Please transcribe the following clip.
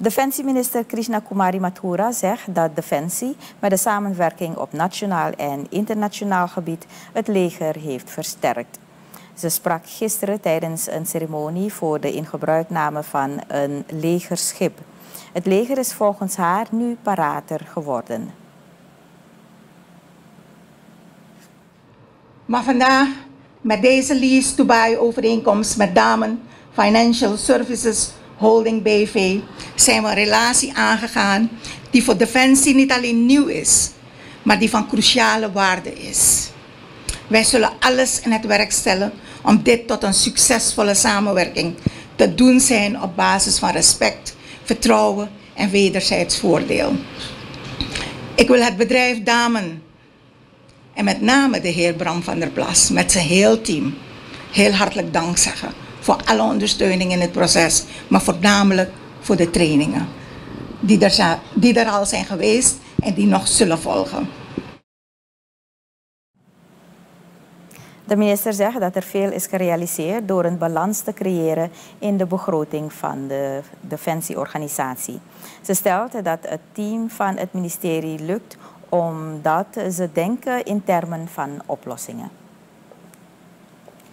Defensieminister Krishna Kumari Mathura zegt dat Defensie met de samenwerking op nationaal en internationaal gebied het leger heeft versterkt. Ze sprak gisteren tijdens een ceremonie voor de ingebruikname van een legerschip. Het leger is volgens haar nu parater geworden. Maar vandaag met deze lease to buy overeenkomst met Damen Financial Services Holding BV zijn we een relatie aangegaan die voor Defensie niet alleen nieuw is, maar die van cruciale waarde is. Wij zullen alles in het werk stellen om dit tot een succesvolle samenwerking te doen zijn op basis van respect, vertrouwen en wederzijds voordeel. Ik wil het bedrijf Damen en met name de heer Bram van der Plas met zijn heel team heel hartelijk dank zeggen voor alle ondersteuning in het proces, maar voornamelijk voor de trainingen die er, die er al zijn geweest en die nog zullen volgen. De minister zegt dat er veel is gerealiseerd door een balans te creëren in de begroting van de defensieorganisatie. Ze stelt dat het team van het ministerie lukt omdat ze denken in termen van oplossingen.